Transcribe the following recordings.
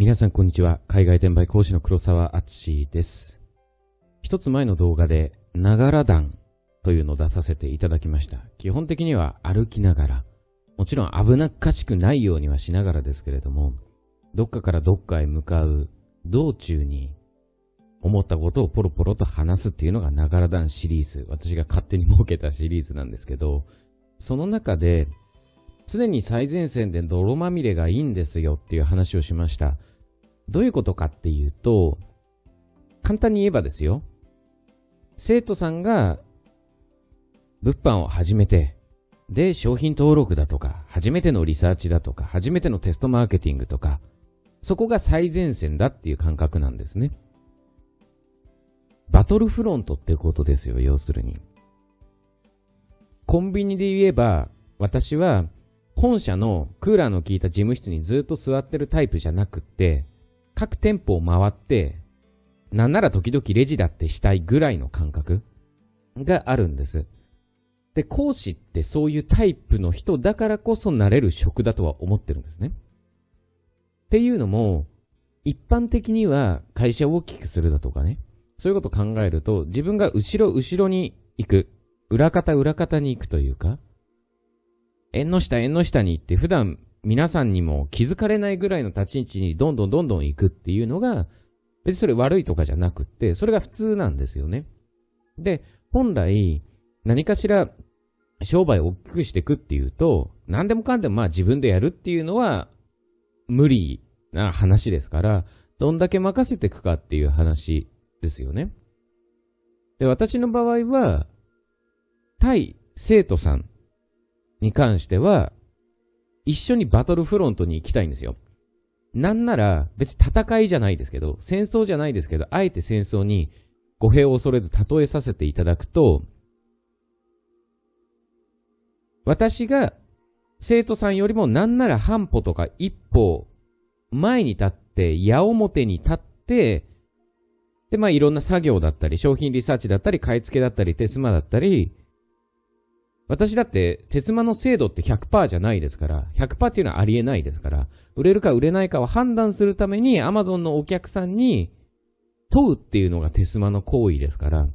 皆さんこんにちは。海外転売講師の黒沢敦です。一つ前の動画で、ながら団というのを出させていただきました。基本的には歩きながら、もちろん危なっかしくないようにはしながらですけれども、どっかからどっかへ向かう道中に思ったことをポロポロと話すっていうのがながら団シリーズ。私が勝手に設けたシリーズなんですけど、その中で常に最前線で泥まみれがいいんですよっていう話をしました。どういうことかっていうと、簡単に言えばですよ。生徒さんが物販を始めて、で、商品登録だとか、初めてのリサーチだとか、初めてのテストマーケティングとか、そこが最前線だっていう感覚なんですね。バトルフロントってことですよ、要するに。コンビニで言えば、私は本社のクーラーの効いた事務室にずっと座ってるタイプじゃなくって、各店舗を回って、なんなら時々レジだってしたいぐらいの感覚があるんです。で、講師ってそういうタイプの人だからこそなれる職だとは思ってるんですね。っていうのも、一般的には会社を大きくするだとかね、そういうことを考えると、自分が後ろ後ろに行く、裏方裏方に行くというか、縁の下縁の下に行って普段皆さんにも気づかれないぐらいの立ち位置にどんどんどんどん行くっていうのが、別にそれ悪いとかじゃなくって、それが普通なんですよね。で、本来、何かしら商売を大きくしていくっていうと、何でもかんでもまあ自分でやるっていうのは無理な話ですから、どんだけ任せていくかっていう話ですよね。で、私の場合は、対生徒さんに関しては、一緒にバトルフロントに行きたいんですよ。なんなら、別に戦いじゃないですけど、戦争じゃないですけど、あえて戦争に語弊を恐れず例えさせていただくと、私が生徒さんよりもなんなら半歩とか一歩前に立って、矢面に立って、で、まあいろんな作業だったり、商品リサーチだったり、買い付けだったり、テスマだったり、私だって、鉄馬の精度って100%じゃないですから、100%っていうのはありえないですから、売れるか売れないかを判断するために、アマゾンのお客さんに問うっていうのがテスマの行為ですから、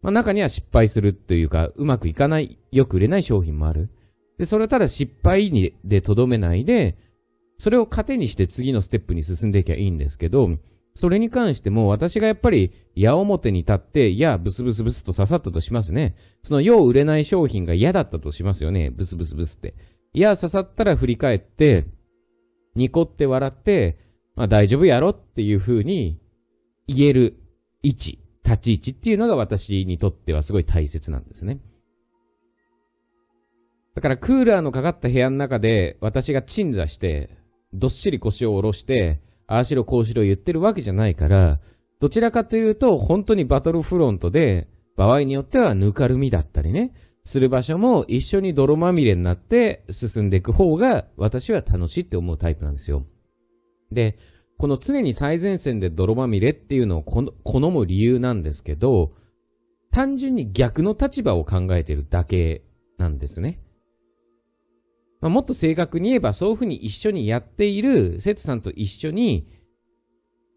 まあ中には失敗するというか、うまくいかない、よく売れない商品もある。で、それをただ失敗にでとどめないで、それを糧にして次のステップに進んでいけばいいんですけど、それに関しても私がやっぱり矢面に立って、いや、ブスブスブスと刺さったとしますね。そのよう売れない商品が嫌だったとしますよね。ブスブスブスって。いや、刺さったら振り返って、ニコって笑って、まあ大丈夫やろっていう風に言える位置、立ち位置っていうのが私にとってはすごい大切なんですね。だからクーラーのかかった部屋の中で私が鎮座して、どっしり腰を下ろして、ああしろこうしろ言ってるわけじゃないから、どちらかというと、本当にバトルフロントで、場合によってはぬかるみだったりね、する場所も一緒に泥まみれになって進んでいく方が私は楽しいって思うタイプなんですよ。で、この常に最前線で泥まみれっていうのを好む理由なんですけど、単純に逆の立場を考えてるだけなんですね。まあ、もっと正確に言えばそういうふうに一緒にやっている生徒さんと一緒に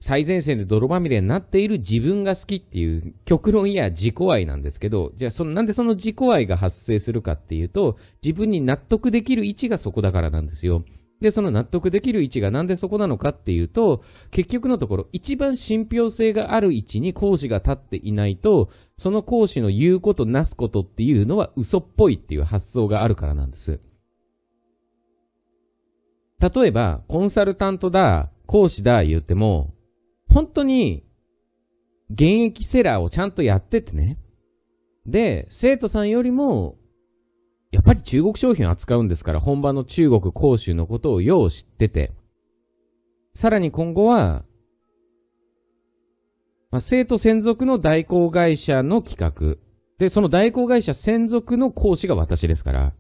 最前線で泥まみれになっている自分が好きっていう極論や自己愛なんですけど、じゃあそのなんでその自己愛が発生するかっていうと、自分に納得できる位置がそこだからなんですよ。で、その納得できる位置がなんでそこなのかっていうと、結局のところ、一番信憑性がある位置に講師が立っていないと、その講師の言うこと、なすことっていうのは嘘っぽいっていう発想があるからなんです。例えば、コンサルタントだ、講師だ言っても、本当に、現役セラーをちゃんとやっててね。で、生徒さんよりも、やっぱり中国商品を扱うんですから、本場の中国講習のことをよう知ってて、さらに今後は、まあ、生徒専属の代行会社の企画。で、その代行会社専属の講師が私ですから、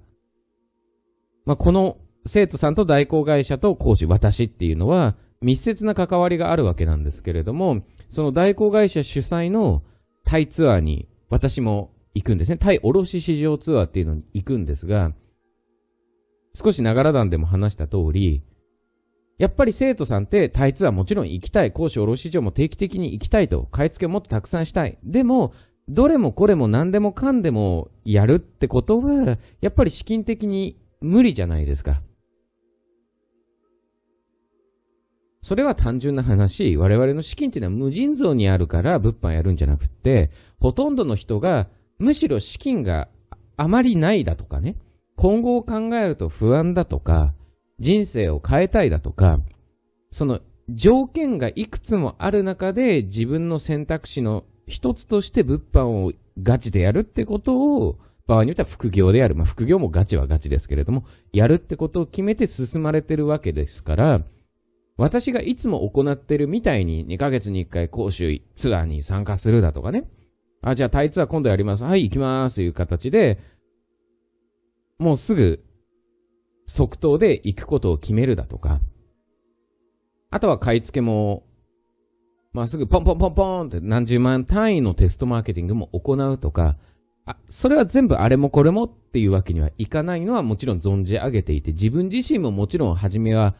まあ、この生徒さんと代行会社と講師、私っていうのは、密接な関わりがあるわけなんですけれども、その代行会社主催のタイツアーに私も行くんですね。タイ卸市場ツアーっていうのに行くんですが、少しながら団でも話した通り、やっぱり生徒さんってタイツはもちろん行きたい。講師卸市場も定期的に行きたいと。買い付けをもっとたくさんしたい。でも、どれもこれも何でもかんでもやるってことは、やっぱり資金的に無理じゃないですか。それは単純な話、我々の資金っていうのは無尽蔵にあるから物販やるんじゃなくって、ほとんどの人がむしろ資金があまりないだとかね、今後を考えると不安だとか、人生を変えたいだとか、その条件がいくつもある中で自分の選択肢の一つとして物販をガチでやるってことを、場合によっては副業でやる。まあ、副業もガチはガチですけれども、やるってことを決めて進まれてるわけですから、私がいつも行ってるみたいに2ヶ月に1回講習ツアーに参加するだとかね。あ、じゃあタイツアー今度やります。はい、行きます。という形で、もうすぐ即答で行くことを決めるだとか、あとは買い付けも、まあ、すぐポンポンポンポンって何十万単位のテストマーケティングも行うとか、あ、それは全部あれもこれもっていうわけにはいかないのはもちろん存じ上げていて、自分自身ももちろん初めは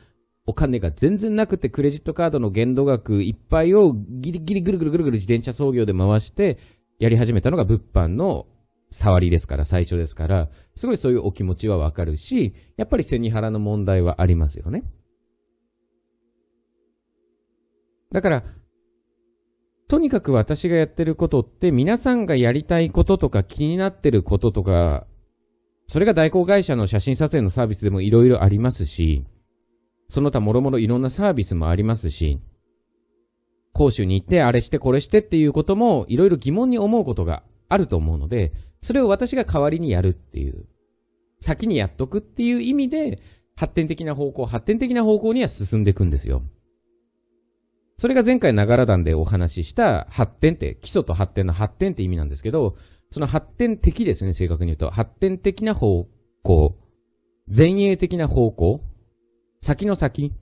お金が全然なくてクレジットカードの限度額いっぱいをギリギリぐるぐるぐるぐる自転車操業で回してやり始めたのが物販の触りですから、最初ですから、すごいそういうお気持ちはわかるし、やっぱり背に腹の問題はありますよね。だから、とにかく私がやってることって皆さんがやりたいこととか気になってることとか、それが代行会社の写真撮影のサービスでもいろいろありますし、その他もろもろいろんなサービスもありますし、講習に行ってあれしてこれしてっていうこともいろいろ疑問に思うことがあると思うので、それを私が代わりにやるっていう、先にやっとくっていう意味で、発展的な方向、発展的な方向には進んでいくんですよ。それが前回ながら団でお話しした発展って、基礎と発展の発展って意味なんですけど、その発展的ですね、正確に言うと。発展的な方向、前衛的な方向、先の先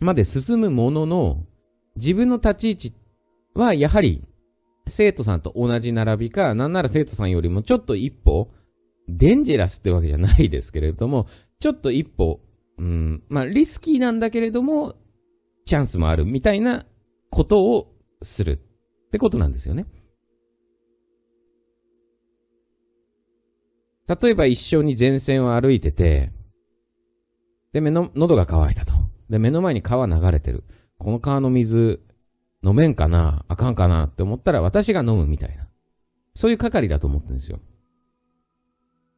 まで進むものの、自分の立ち位置はやはり生徒さんと同じ並びか、なんなら生徒さんよりもちょっと一歩、デンジェラスってわけじゃないですけれども、ちょっと一歩、うん、まあ、リスキーなんだけれども、チャンスもあるみたいなことをするってことなんですよね。例えば一緒に前線を歩いてて、で、目の、喉が渇いたと。で、目の前に川流れてる。この川の水、飲めんかな？あかんかな？って思ったら私が飲むみたいな。そういう係だと思ってるんですよ。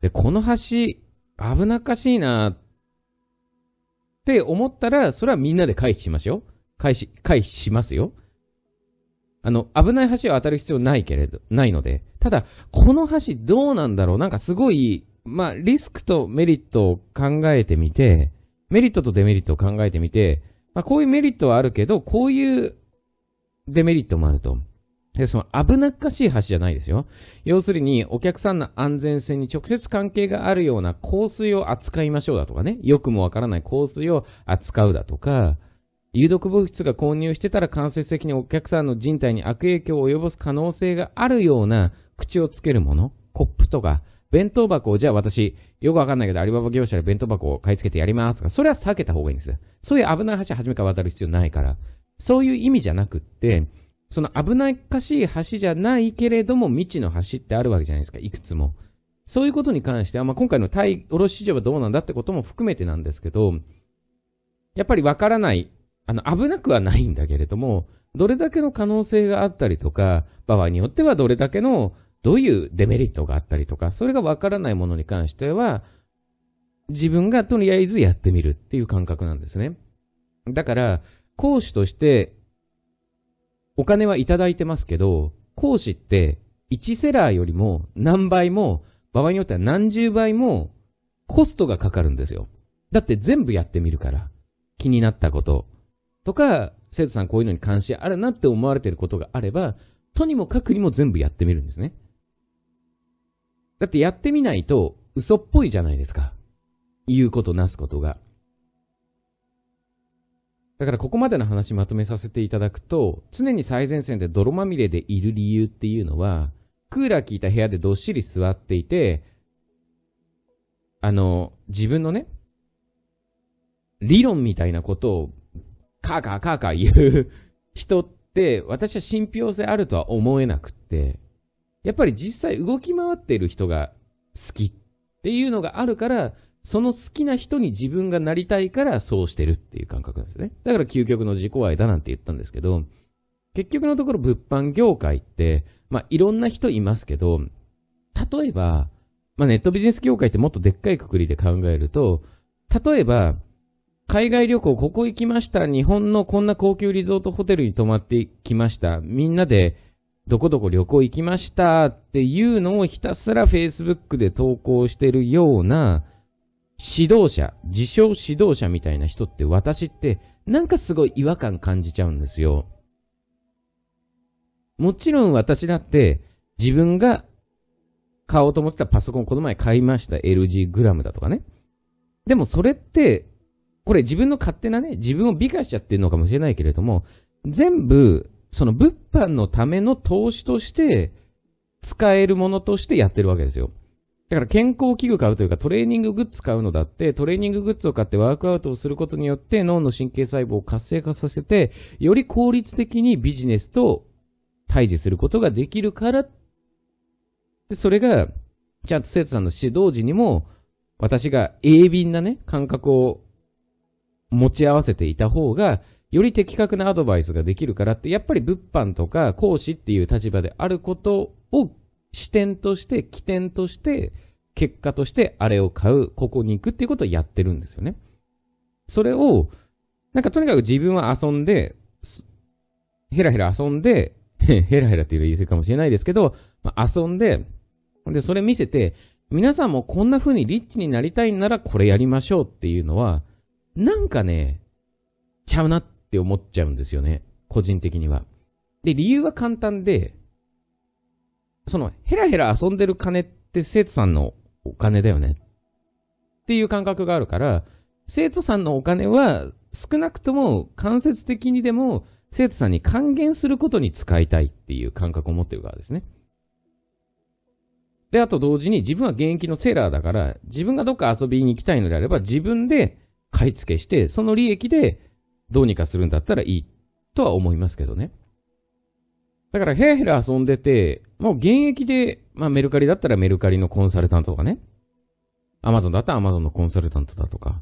で、この橋、危なっかしいなって思ったら、それはみんなで回避しますよ。回避、回避しますよ。あの、危ない橋を渡る必要ないけれど、ないので。ただ、この橋どうなんだろう？なんかすごい、まあ、リスクとメリットを考えてみて、メリットとデメリットを考えてみて、まあ、こういうメリットはあるけど、こういうデメリットもあると。で、その危なっかしい橋じゃないですよ。要するに、お客さんの安全性に直接関係があるような香水を扱いましょうだとかね。よくもわからない香水を扱うだとか、有毒物質が混入してたら間接的にお客さんの人体に悪影響を及ぼす可能性があるような口をつけるもの、コップとか、弁当箱をじゃあ私、よくわかんないけど、アリババ業者で弁当箱を買い付けてやりますとか、それは避けた方がいいんですよ。そういう危ない橋は初めから渡る必要ないから。そういう意味じゃなくって、その危ないかしい橋じゃないけれども未知の橋ってあるわけじゃないですか、いくつも。そういうことに関しては、まあ、今回の対卸市場はどうなんだってことも含めてなんですけど、やっぱりわからない、あの、危なくはないんだけれども、どれだけの可能性があったりとか、場合によってはどれだけの、どういうデメリットがあったりとか、それがわからないものに関しては、自分がとりあえずやってみるっていう感覚なんですね。だから、講師としてお金はいただいてますけど、講師って1セラーよりも何倍も、場合によっては何十倍もコストがかかるんですよ。だって全部やってみるから。気になったこととか、生徒さんこういうのに関心あるなって思われてることがあれば、とにもかくにも全部やってみるんですね。だってやってみないと嘘っぽいじゃないですか。言うことなすことが。だからここまでの話まとめさせていただくと、常に最前線で泥まみれでいる理由っていうのは、クーラー効いた部屋でどっしり座っていて、あの、自分のね、理論みたいなことをカーカーカーカー言う人って、私は信憑性あるとは思えなくって、やっぱり実際動き回ってる人が好きっていうのがあるから、その好きな人に自分がなりたいからそうしてるっていう感覚なんですよね。だから究極の自己愛だなんて言ったんですけど、結局のところ物販業界って、まあいろんな人いますけど、例えば、まあネットビジネス業界ってもっとでっかいくくりで考えると、例えば、海外旅行ここ行きました。日本のこんな高級リゾートホテルに泊まってきました。みんなでどこどこ旅行行きましたっていうのをひたすら Facebook で投稿してるような指導者、自称指導者みたいな人って私ってなんかすごい違和感感じちゃうんですよ。もちろん私だって自分が買おうと思ってたパソコンこの前買いました LG グラムだとかね。でもそれって、これ自分の勝手なね、自分を美化しちゃってるのかもしれないけれども、全部、その物販のための投資として、使えるものとしてやってるわけですよ。だから健康器具買うというかトレーニンググッズ買うのだって、トレーニンググッズを買ってワークアウトをすることによって脳の神経細胞を活性化させて、より効率的にビジネスと対峙することができるからで、それが、ちゃんと生徒さんの指導時にも、私が鋭敏なね、感覚を持ち合わせていた方が、より的確なアドバイスができるからって、やっぱり物販とか講師っていう立場であることを視点として、起点として、結果としてあれを買う、ここに行くっていうことをやってるんですよね。それを、なんかとにかく自分は遊んで、ヘラヘラ遊んで、ヘラヘラっていう言い過ぎかもしれないですけど、まあ、遊んで、で、それ見せて、皆さんもこんな風にリッチになりたいならこれやりましょうっていうのは、なんかね、ちゃうなっって思っちゃうんですよね。個人的には。で、理由は簡単で、その、ヘラヘラ遊んでる金って生徒さんのお金だよね。っていう感覚があるから、生徒さんのお金は少なくとも間接的にでも生徒さんに還元することに使いたいっていう感覚を持ってるからですね。で、あと同時に自分は現役のセーラーだから、自分がどっか遊びに行きたいのであれば自分で買い付けして、その利益でどうにかするんだったらいいとは思いますけどね。だからヘラヘラ遊んでて、もう現役で、まあメルカリだったらメルカリのコンサルタントとかね。アマゾンだったらアマゾンのコンサルタントだとか。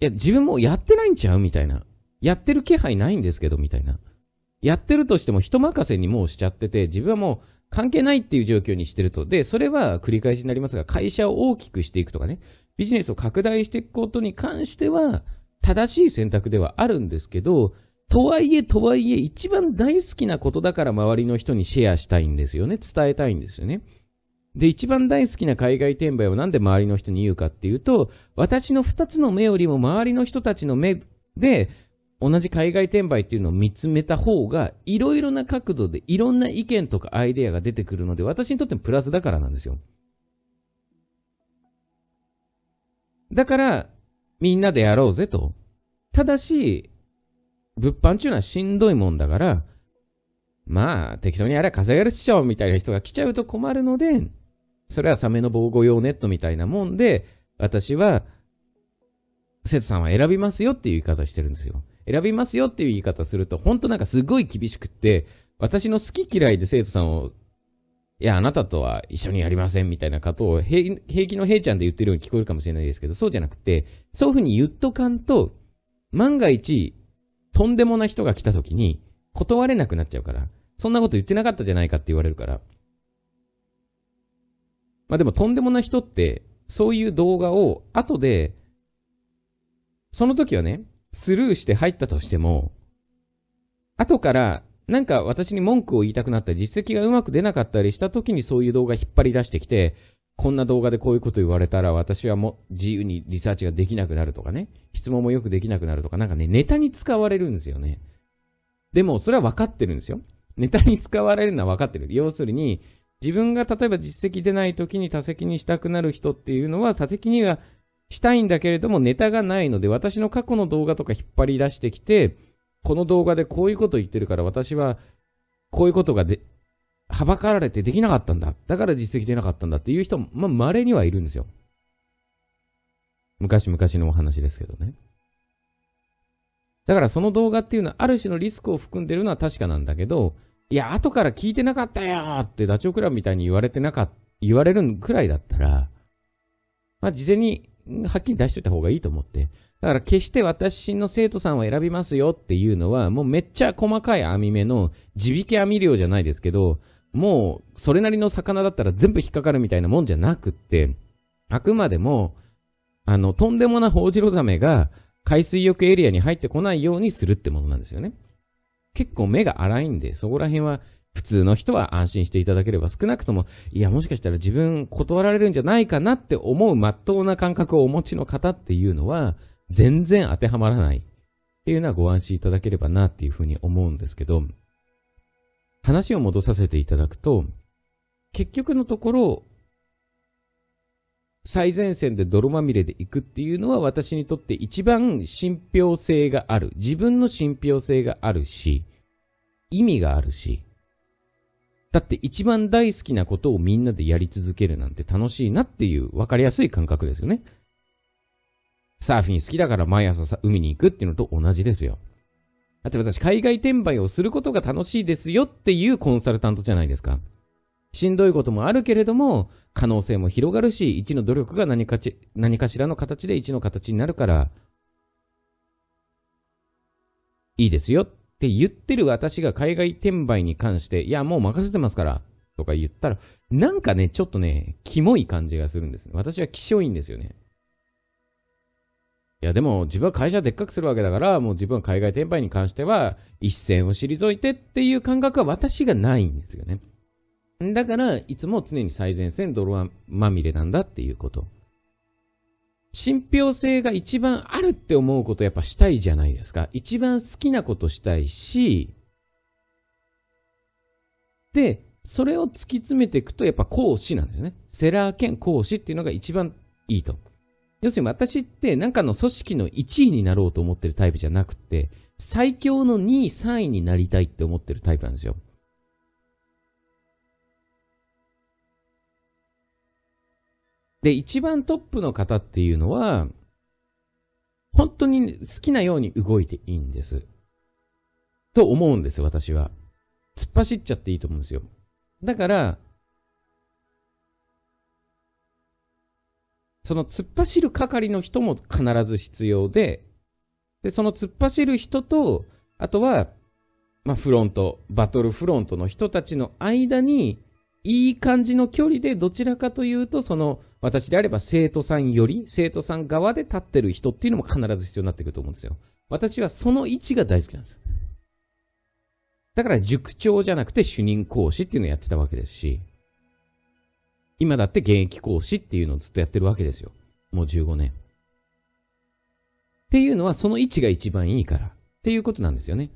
いや、自分もやってないんちゃうみたいな。やってる気配ないんですけど、みたいな。やってるとしても人任せにもうしちゃってて、自分はもう関係ないっていう状況にしてると。で、それは繰り返しになりますが、会社を大きくしていくとかね、ビジネスを拡大していくことに関しては、正しい選択ではあるんですけど、とはいえ、とはいえ、一番大好きなことだから周りの人にシェアしたいんですよね。伝えたいんですよね。で、一番大好きな海外転売をなんで周りの人に言うかっていうと、私の二つの目よりも周りの人たちの目で、同じ海外転売っていうのを見つめた方が、いろいろな角度でいろんな意見とかアイデアが出てくるので、私にとってもプラスだからなんですよ。だから、みんなでやろうぜと。ただし、物販っていうのはしんどいもんだから、まあ、適当にやれ稼げるっしょみたいな人が来ちゃうと困るので、それはサメの防護用ネットみたいなもんで、私は、生徒さんは選びますよっていう言い方してるんですよ。選びますよっていう言い方すると、ほんとなんかすごい厳しくって、私の好き嫌いで生徒さんを、いや、あなたとは一緒にやりませんみたいなことを平気の平ちゃんで言ってるように聞こえるかもしれないですけど、そうじゃなくて、そういうふうに言っとかんと、万が一、とんでもな人が来た時に、断れなくなっちゃうから、そんなこと言ってなかったじゃないかって言われるから。まあでもとんでもな人って、そういう動画を後で、その時はね、スルーして入ったとしても、後からなんか私に文句を言いたくなったり、実績がうまく出なかったりした時にそういう動画引っ張り出してきて、こんな動画でこういうこと言われたら私はもう自由にリサーチができなくなるとかね、質問もよくできなくなるとか、なんかね、ネタに使われるんですよね。でもそれは分かってるんですよ。ネタに使われるのは分かってる。要するに、自分が例えば実績出ない時に多席にしたくなる人っていうのは、多席にはしたいんだけれどもネタがないので、私の過去の動画とか引っ張り出してきて、この動画でこういうこと言ってるから私は、こういうことがで、はばかられてできなかったんだ。だから実績出なかったんだっていう人も、まあ、稀にはいるんですよ。昔々のお話ですけどね。だからその動画っていうのはある種のリスクを含んでるのは確かなんだけど、いや、後から聞いてなかったよってダチョウ倶楽部みたいに言われてなかった、言われるくらいだったら、まあ、事前にはっきり出しといた方がいいと思って。だから決して私の生徒さんを選びますよっていうのは、もうめっちゃ細かい網目の地引き網漁じゃないですけど、もうそれなりの魚だったら全部引っかかるみたいなもんじゃなくって、あくまでも、あの、とんでもなホウジロザメが海水浴エリアに入ってこないようにするってものなんですよね。結構目が荒いんで、そこら辺は普通の人は安心していただければ少なくとも、いや、もしかしたら自分断られるんじゃないかなって思う真っ当な感覚をお持ちの方っていうのは、全然当てはまらないっていうのはご安心いただければなっていうふうに思うんですけど、話を戻させていただくと、結局のところ、最前線で泥まみれで行くっていうのは私にとって一番信憑性がある。自分の信憑性があるし、意味があるし。だって一番大好きなことをみんなでやり続けるなんて楽しいなっていう分かりやすい感覚ですよね。サーフィン好きだから毎朝さ海に行くっていうのと同じですよ。だって私海外転売をすることが楽しいですよっていうコンサルタントじゃないですか。しんどいこともあるけれども、可能性も広がるし、1の努力が何かち、何かしらの形で1の形になるから、いいですよって言ってる私が海外転売に関して、いや、もう任せてますから、とか言ったら、なんかね、ちょっとね、キモい感じがするんですね。私は希少いんですよね。いや、でも自分は会社でっかくするわけだから、もう自分は海外転売に関しては、一線を退いてっていう感覚は私がないんですよね。だから、いつも常に最前線泥まみれなんだっていうこと。信憑性が一番あるって思うことやっぱしたいじゃないですか。一番好きなことしたいし、で、それを突き詰めていくとやっぱ講師なんですよね。セラー兼講師っていうのが一番いいと。要するに私ってなんかの組織の1位になろうと思ってるタイプじゃなくて、最強の2位、3位になりたいって思ってるタイプなんですよ。で、一番トップの方っていうのは、本当に好きなように動いていいんです。と思うんです、私は。突っ走っちゃっていいと思うんですよ。だから、その突っ走る係の人も必ず必要で、で、その突っ走る人と、あとは、まあ、フロント、バトルフロントの人たちの間に、いい感じの距離でどちらかというと、その、私であれば生徒さんより、生徒さん側で立ってる人っていうのも必ず必要になってくると思うんですよ。私はその位置が大好きなんです。だから塾長じゃなくて主任講師っていうのをやってたわけですし、今だって現役講師っていうのをずっとやってるわけですよ。もう15年。っていうのはその位置が一番いいからっていうことなんですよね。っ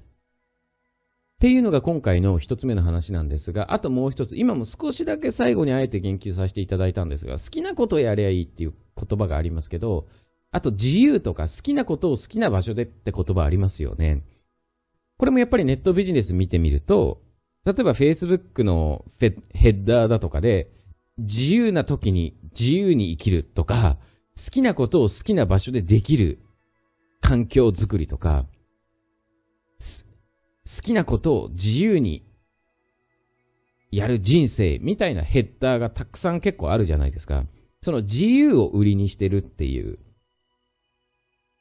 ていうのが今回の一つ目の話なんですが、あともう一つ、今も少しだけ最後にあえて言及させていただいたんですが、好きなことをやりゃいいっていう言葉がありますけど、あと自由とか好きなことを好きな場所でって言葉ありますよね。これもやっぱりネットビジネス見てみると、例えば Facebook のヘッダーだとかで、自由な時に自由に生きるとか、好きなことを好きな場所でできる環境づくりとか、好きなことを自由にやる人生みたいなヘッダーがたくさん結構あるじゃないですか。その自由を売りにしてるっていう。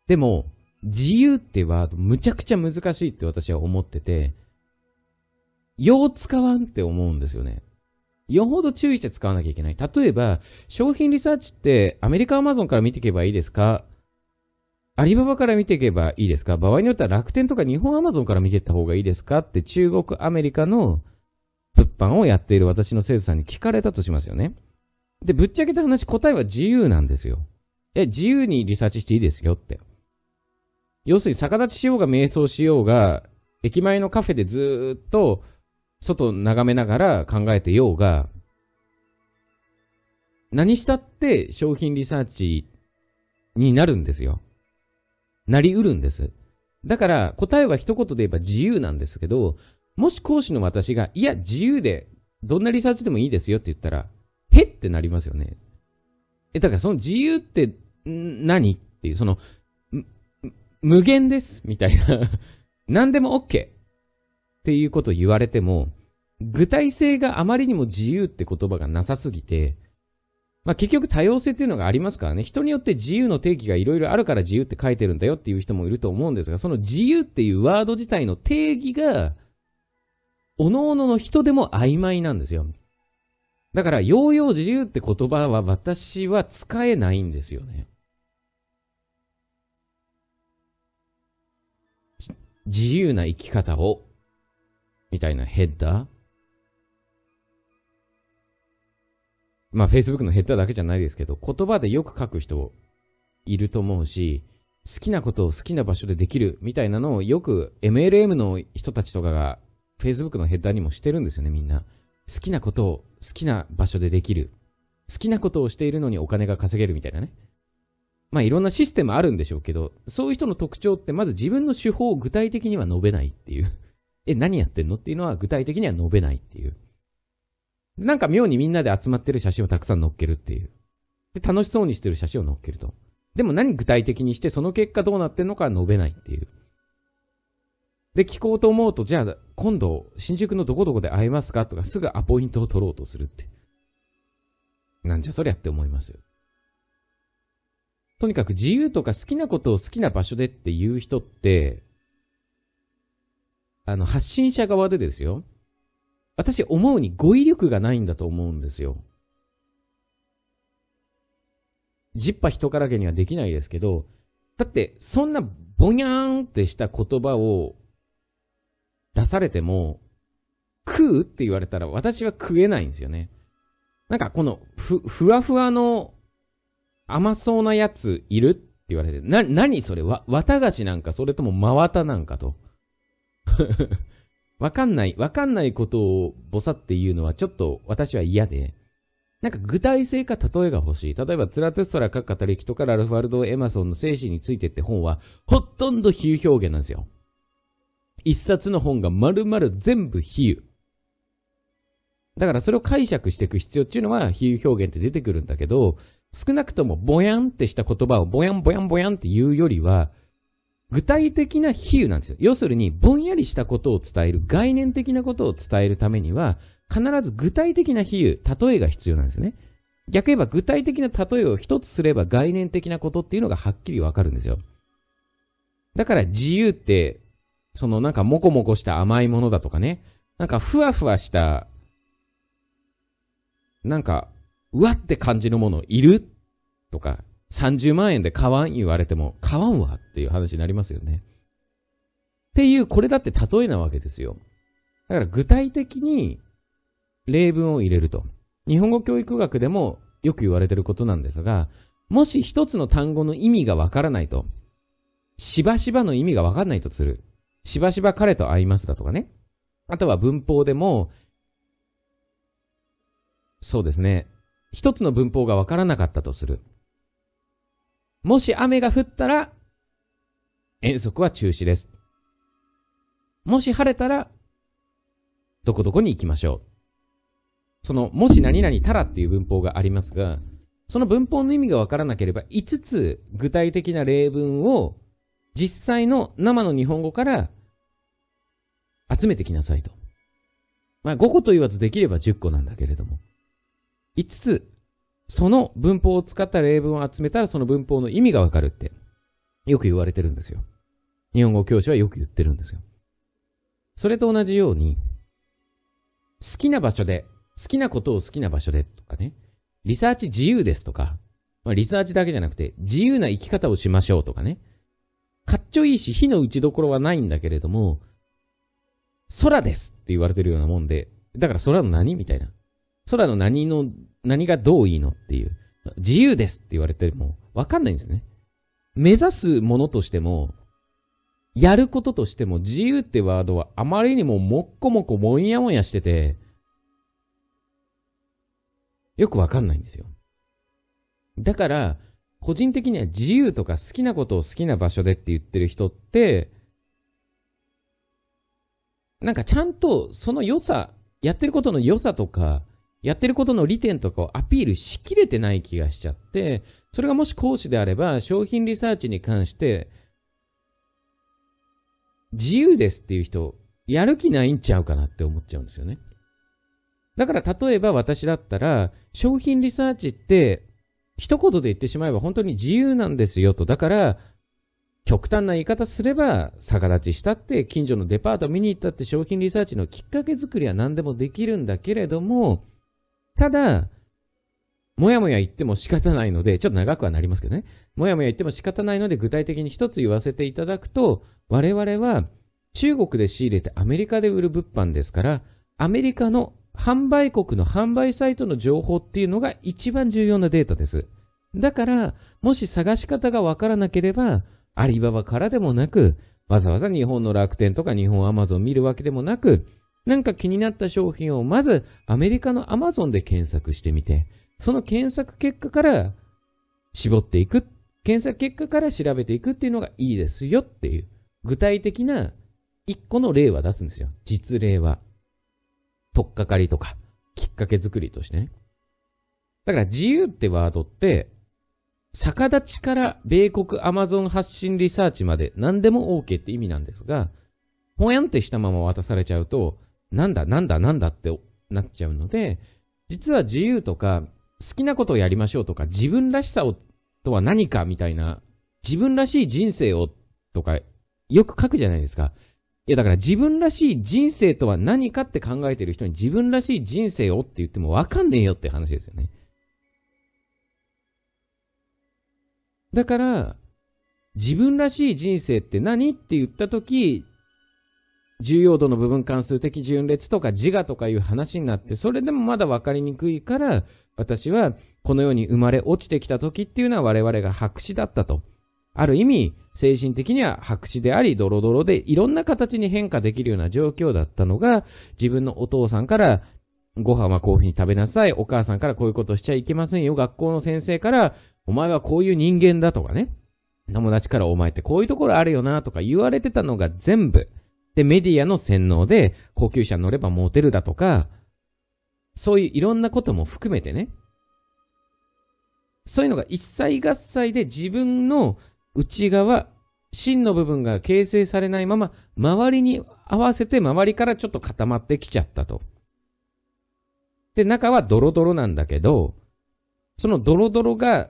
でも、自由ってワードむちゃくちゃ難しいって私は思ってて、よう使わんって思うんですよね。よほど注意して使わなきゃいけない。例えば、商品リサーチってアメリカアマゾンから見ていけばいいですか？アリババから見ていけばいいですか？場合によっては楽天とか日本アマゾンから見ていった方がいいですか？って中国、アメリカの物販をやっている私の生徒さんに聞かれたとしますよね。で、ぶっちゃけた話答えは自由なんですよ。え、自由にリサーチしていいですよって。要するに逆立ちしようが瞑想しようが、駅前のカフェでずっと外眺めながら考えてようが、何したって商品リサーチになるんですよ。なりうるんです。だから答えは一言で言えば自由なんですけど、もし講師の私が、いや、自由で、どんなリサーチでもいいですよって言ったら、へってなりますよね。え、だからその自由って、ん何っていう、その、無限です、みたいな 何でも OK っていうことを言われても、具体性があまりにも自由って言葉がなさすぎて、まあ結局多様性っていうのがありますからね。人によって自由の定義がいろいろあるから自由って書いてるんだよっていう人もいると思うんですが、その自由っていうワード自体の定義が、各々の人でも曖昧なんですよ。だから、ようよう自由って言葉は私は使えないんですよね。自由な生き方を、みたいなヘッダー？まあ、Facebook のヘッダーだけじゃないですけど、言葉でよく書く人いると思うし、好きなことを好きな場所でできるみたいなのをよく MLM の人たちとかが Facebook のヘッダーにもしてるんですよね、みんな。好きなことを好きな場所でできる。好きなことをしているのにお金が稼げるみたいなね。まあいろんなシステムあるんでしょうけど、そういう人の特徴ってまず自分の手法を具体的には述べないっていう。え、何やってんの？っていうのは具体的には述べないっていう。なんか妙にみんなで集まってる写真をたくさん載っけるっていう。で、楽しそうにしてる写真を載っけると。でも何具体的にしてその結果どうなってんのかは述べないっていう。で、聞こうと思うと、じゃあ、今度、新宿のどこどこで会えますか？とか、すぐアポイントを取ろうとするって。なんじゃそりゃって思いますよ。とにかく自由とか好きなことを好きな場所でっていう人って、あの、発信者側でですよ。私思うに語彙力がないんだと思うんですよ。ジッパ人からげにはできないですけど、だってそんなぼにゃーんってした言葉を出されても、食うって言われたら私は食えないんですよね。なんかこのふ、ふわふわの甘そうなやついるって言われて、な、何それ？わ、綿菓子なんかそれとも真綿なんかと。わかんない、わかんないことをぼさって言うのはちょっと私は嫌で、なんか具体性か例えが欲しい。例えば、ツラトゥストラ各語り人からルファルド・エマソンの精神についてって本は、ほとんど比喩表現なんですよ。一冊の本が丸々全部比喩。だからそれを解釈していく必要っていうのは比喩表現って出てくるんだけど、少なくともぼやんってした言葉をぼやんぼやんぼやんって言うよりは、具体的な比喩なんですよ。要するに、ぼんやりしたことを伝える、概念的なことを伝えるためには、必ず具体的な比喩、例えが必要なんですね。逆言えば具体的な例えを一つすれば概念的なことっていうのがはっきりわかるんですよ。だから自由って、そのなんかもこもこした甘いものだとかね、なんかふわふわした、なんか、うわって感じのものいるとか、30万円で買わん言われても、買わんわっていう話になりますよね。っていう、これだって例えなわけですよ。だから具体的に例文を入れると。日本語教育学でもよく言われてることなんですが、もし一つの単語の意味がわからないと、しばしばの意味がわかんないとする。しばしば彼と会いますだとかね。あとは文法でも、そうですね。一つの文法がわからなかったとする。もし雨が降ったら、遠足は中止です。もし晴れたら、どこどこに行きましょう。その、もし何々たらっていう文法がありますが、その文法の意味がわからなければ、5つ具体的な例文を実際の生の日本語から集めてきなさいと。まあ5個と言わずできれば10個なんだけれども。5つその文法を使った例文を集めたらその文法の意味がわかるって、よく言われてるんですよ。日本語教師はよく言ってるんですよ。それと同じように、好きな場所で、好きなことを好きな場所でとかね、リサーチ自由ですとか、まあ、リサーチだけじゃなくて、自由な生き方をしましょうとかね、かっちょいいし、火の打ちどころはないんだけれども、空ですって言われてるようなもんで、だから空の何みたいな。空の何の何がどういいのっていう。自由ですって言われても、わかんないんですね。目指すものとしても、やることとしても、自由ってワードはあまりにももっこもこもんやもんやしてて、よくわかんないんですよ。だから、個人的には自由とか好きなことを好きな場所でって言ってる人って、なんかちゃんとその良さ、やってることの良さとか、やってることの利点とかをアピールしきれてない気がしちゃって、それがもし講師であれば、商品リサーチに関して、自由ですっていう人、やる気ないんちゃうかなって思っちゃうんですよね。だから例えば私だったら、商品リサーチって、一言で言ってしまえば本当に自由なんですよと。だから、極端な言い方すれば、逆立ちしたって、近所のデパート見に行ったって商品リサーチのきっかけ作りは何でもできるんだけれども、ただ、もやもや言っても仕方ないので、ちょっと長くはなりますけどね。もやもや言っても仕方ないので、具体的に一つ言わせていただくと、我々は中国で仕入れてアメリカで売る物販ですから、アメリカの販売国の販売サイトの情報っていうのが一番重要なデータです。だから、もし探し方がわからなければ、アリババからでもなく、わざわざ日本の楽天とか日本アマゾン見るわけでもなく、なんか気になった商品をまずアメリカのアマゾンで検索してみて、その検索結果から絞っていく、検索結果から調べていくっていうのがいいですよっていう、具体的な一個の例は出すんですよ。実例は。とっかかりとか、きっかけ作りとしてね。だから自由ってワードって、逆立ちから米国アマゾン発信リサーチまで何でも OK って意味なんですが、ほやんってしたまま渡されちゃうと、なんだなんだなんだってなっちゃうので、実は自由とか、好きなことをやりましょうとか、自分らしさを、とは何かみたいな、自分らしい人生を、とか、よく書くじゃないですか。いやだから自分らしい人生とは何かって考えてる人に自分らしい人生をって言ってもわかんねえよって話ですよね。だから、自分らしい人生って何って言ったとき、重要度の部分関数的順列とか自我とかいう話になって、それでもまだ分かりにくいから、私はこの世に生まれ落ちてきた時っていうのは我々が白紙だったと。ある意味、精神的には白紙であり、ドロドロで、いろんな形に変化できるような状況だったのが、自分のお父さんから、ご飯はこういうふうに食べなさい。お母さんからこういうことしちゃいけませんよ。学校の先生から、お前はこういう人間だとかね。友達からお前ってこういうところあるよなとか言われてたのが全部。で、メディアの洗脳で、高級車乗ればモテるだとか、そういういろんなことも含めてね。そういうのが一切合切で自分の内側、芯の部分が形成されないまま、周りに合わせて周りからちょっと固まってきちゃったと。で、中はドロドロなんだけど、そのドロドロが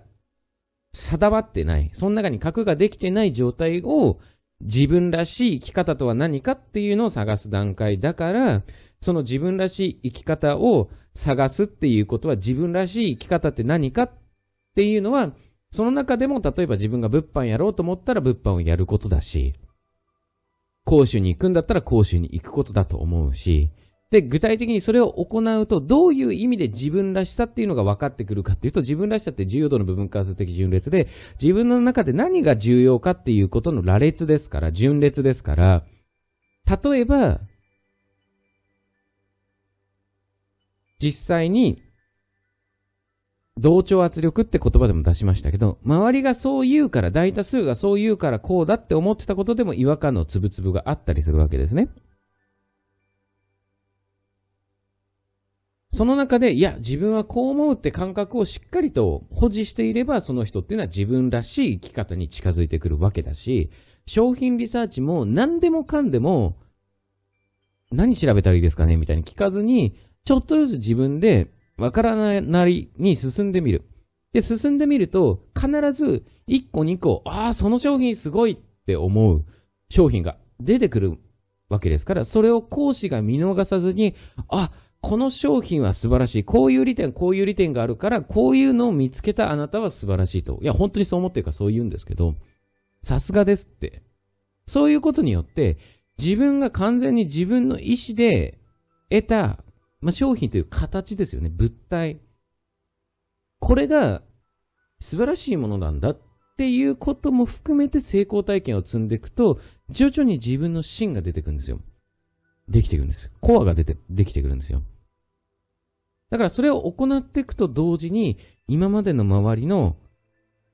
定まってない、その中に核ができてない状態を自分らしい生き方とは何かっていうのを探す段階だから、その自分らしい生き方を探すっていうことは自分らしい生き方って何かっていうのはその中でも、例えば自分が物販やろうと思ったら物販をやることだし、講習に行くんだったら講習に行くことだと思うし、で、具体的にそれを行うと、どういう意味で自分らしさっていうのが分かってくるかっていうと、自分らしさって重要度の部分関数的順列で、自分の中で何が重要かっていうことの羅列ですから、順列ですから、例えば、実際に同調圧力って言葉でも出しましたけど、周りがそう言うから、大多数がそう言うからこうだって思ってたことでも違和感のつぶつぶがあったりするわけですね。その中で、いや、自分はこう思うって感覚をしっかりと保持していれば、その人っていうのは自分らしい生き方に近づいてくるわけだし、商品リサーチも何でもかんでも、何調べたらいいですかねみたいに聞かずに、ちょっとずつ自分でわからないなりに進んでみる。で、進んでみると、必ず1個2個、ああ、その商品すごいって思う商品が出てくるわけですから、それを講師が見逃さずに、あ、この商品は素晴らしい。こういう利点、こういう利点があるから、こういうのを見つけたあなたは素晴らしいと。いや、本当にそう思ってるからそう言うんですけど、さすがですって。そういうことによって、自分が完全に自分の意思で得たまあ、商品という形ですよね。物体。これが素晴らしいものなんだっていうことも含めて成功体験を積んでいくと、徐々に自分の芯が出てくるんですよ。できていくんです。コアが出て、できてくるんですよ。だからそれを行っていくと同時に、今までの周りの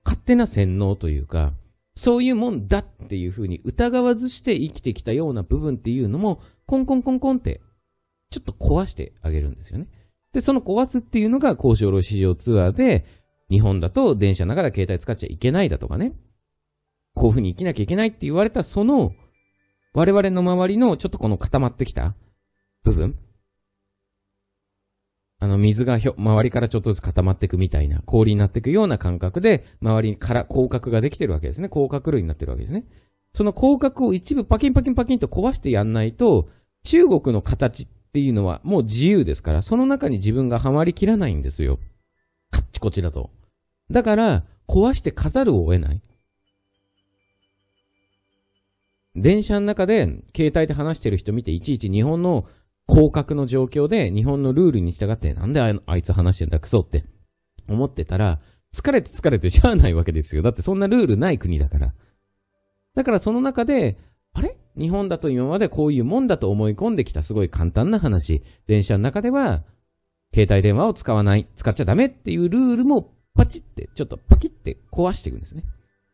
勝手な洗脳というか、そういうもんだっていうふうに疑わずして生きてきたような部分っていうのも、コンコンコンコンってちょっと壊してあげるんですよね。で、その壊すっていうのが高所路市場ツアーで、日本だと電車の中で携帯使っちゃいけないだとかね。こういう風に生きなきゃいけないって言われたその我々の周りのちょっとこの固まってきた部分あの、水がひょ、周りからちょっとずつ固まっていくみたいな、氷になっていくような感覚で、周りから広角ができてるわけですね。広角類になってるわけですね。その広角を一部パキンパキンパキンと壊してやんないと、中国の形っていうのはもう自由ですから、その中に自分がはまりきらないんですよ。カッチコチだと。だから、壊して飾るを得ない。電車の中で携帯で話してる人見て、いちいち日本の広角の状況で日本のルールに従って、なんであいつ話してんだクソって思ってたら、疲れて疲れてしゃあないわけですよ。だってそんなルールない国だから。だからその中で、あれ？日本だと今までこういうもんだと思い込んできたすごい簡単な話。電車の中では、携帯電話を使わない、使っちゃダメっていうルールもパチって、ちょっとパキって壊していくんですね。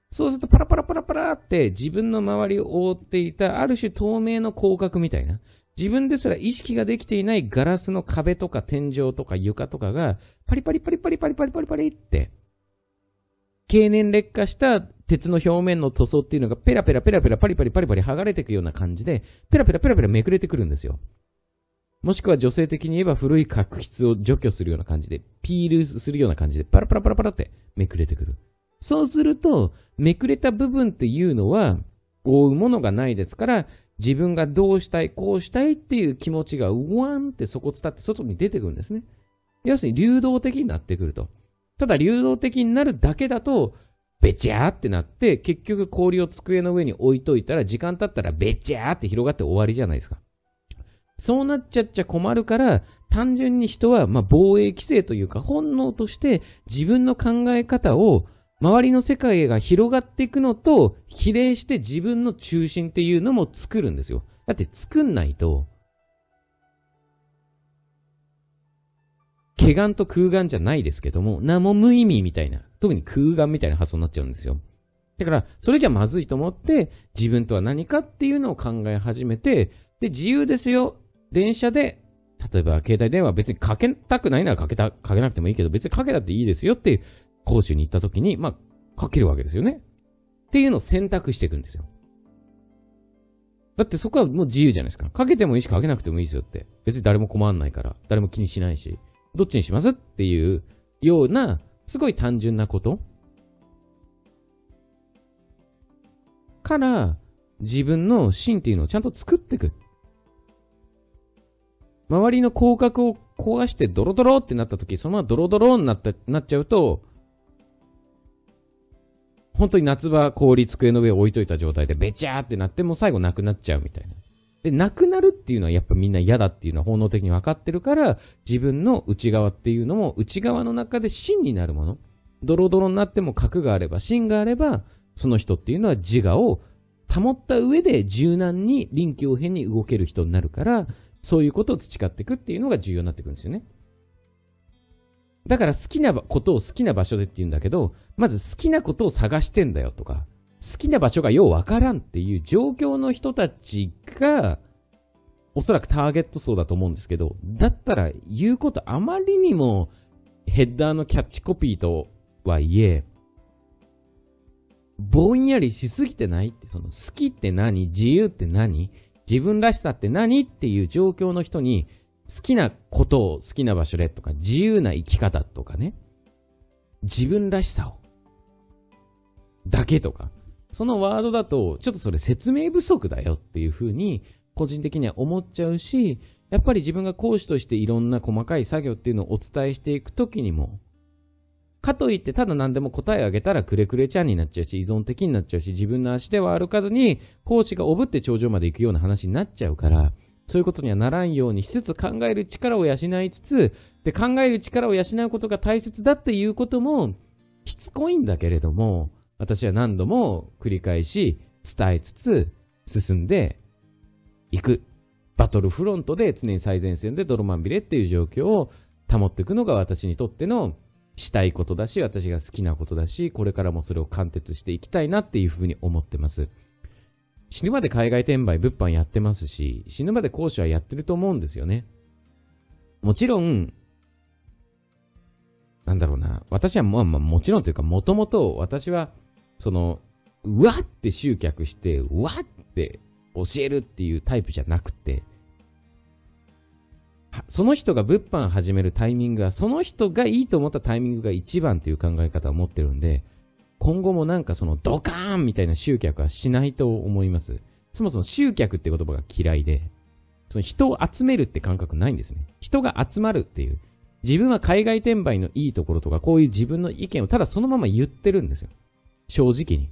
そうするとパラパラパラパラって自分の周りを覆っていたある種透明の広角みたいな。自分ですら意識ができていないガラスの壁とか天井とか床とかがパリパリパリパリパリパリパリパリって経年劣化した鉄の表面の塗装っていうのがペラペラペラペラパリパリパリパリ剥がれていくような感じでペラペラペラペラめくれてくるんですよ。もしくは女性的に言えば古い角質を除去するような感じで、ピールするような感じでパラパラパラパラってめくれてくる。そうすると、めくれた部分っていうのは、覆うものがないですから、自分がどうしたい、こうしたいっていう気持ちが、うわんってそこ伝って外に出てくるんですね。要するに流動的になってくると。ただ流動的になるだけだと、べちゃーってなって、結局氷を机の上に置いといたら、時間経ったらべちゃーって広がって終わりじゃないですか。そうなっちゃっちゃ困るから、単純に人は、まあ、防衛規制というか、本能として自分の考え方を周りの世界が広がっていくのと、比例して自分の中心っていうのも作るんですよ。だって作んないと、怪我と空眼じゃないですけども、何も無意味みたいな、特に空眼みたいな発想になっちゃうんですよ。だから、それじゃまずいと思って、自分とは何かっていうのを考え始めて、で、自由ですよ。電車で、例えば携帯電話別にかけたくないならかけた、かけなくてもいいけど、別にかけたっていいですよっていう講習に行った時に、まあ、かけるわけですよね。っていうのを選択していくんですよ。だってそこはもう自由じゃないですか。かけてもいいし、かけなくてもいいですよって。別に誰も困んないから、誰も気にしないし、どっちにしますっていうような、すごい単純なことから、自分の芯っていうのをちゃんと作っていく。周りの広角を壊してドロドロってなった時、そのままドロドロになった、なっちゃうと、本当に夏場氷机の上を置いといた状態でべちゃーってなっても最後なくなっちゃうみたいな。で、なくなるっていうのはやっぱみんな嫌だっていうのは本能的に分かってるから、自分の内側っていうのも内側の中で芯になるもの。ドロドロになっても核があれば、芯があれば、その人っていうのは自我を保った上で柔軟に臨機応変に動ける人になるから、そういうことを培っていくっていうのが重要になってくるんですよね。だから好きなことを好きな場所でって言うんだけど、まず好きなことを探してんだよとか、好きな場所がようわからんっていう状況の人たちが、おそらくターゲット層だと思うんですけど、だったら言うことあまりにもヘッダーのキャッチコピーとはいえ、ぼんやりしすぎてないって、その好きって何自由って何自分らしさって何っていう状況の人に好きなことを好きな場所でとか、自由な生き方とかね、自分らしさを、だけとか、そのワードだと、ちょっとそれ説明不足だよっていうふうに、個人的には思っちゃうし、やっぱり自分が講師としていろんな細かい作業っていうのをお伝えしていくときにも、かといってただ何でも答えあげたらくれくれちゃんになっちゃうし、依存的になっちゃうし、自分の足では歩かずに、講師がおぶって頂上まで行くような話になっちゃうから、そういうことにはならんようにしつつ考える力を養いつつ、で、考える力を養うことが大切だっていうことも、しつこいんだけれども、私は何度も繰り返し伝えつつ進んでいく。バトルフロントで常に最前線で泥まんびれっていう状況を保っていくのが私にとってのしたいことだし、私が好きなことだし、これからもそれを貫徹していきたいなっていうふうに思ってます。死ぬまで海外転売、物販やってますし、死ぬまで講師はやってると思うんですよね。もちろん、なんだろうな。私はまあまあもちろんというか、もともと私は、その、うわって集客して、うわって教えるっていうタイプじゃなくて、その人が物販始めるタイミングは、その人がいいと思ったタイミングが一番という考え方を持ってるんで、今後もなんかそのドカーンみたいな集客はしないと思います。そもそも集客って言葉が嫌いで、その人を集めるって感覚ないんですね。人が集まるっていう。自分は海外転売のいいところとか、こういう自分の意見をただそのまま言ってるんですよ。正直に。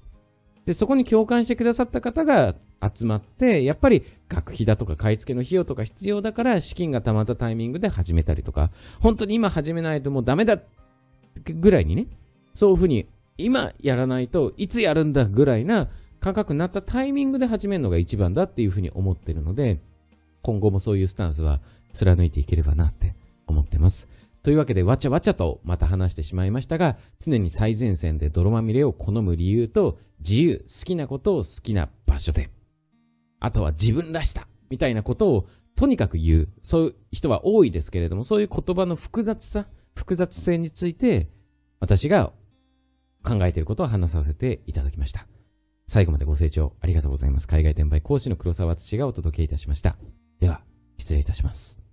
で、そこに共感してくださった方が集まって、やっぱり学費だとか買い付けの費用とか必要だから資金が貯まったタイミングで始めたりとか、本当に今始めないともうダメだぐらいにね、そういうふうに今やらないといつやるんだぐらいな感覚になったタイミングで始めるのが一番だっていうふうに思ってるので、今後もそういうスタンスは貫いていければなって思ってます。というわけで、わちゃわちゃとまた話してしまいましたが、常に最前線で泥まみれを好む理由と、自由、好きなことを好きな場所で。あとは自分らしさ、みたいなことをとにかく言う。そういう人は多いですけれども、そういう言葉の複雑さ、複雑性について、私が考えていることを話させていただきました。最後までご清聴ありがとうございます。海外転売講師の黒沢敦がお届けいたしました。では、失礼いたします。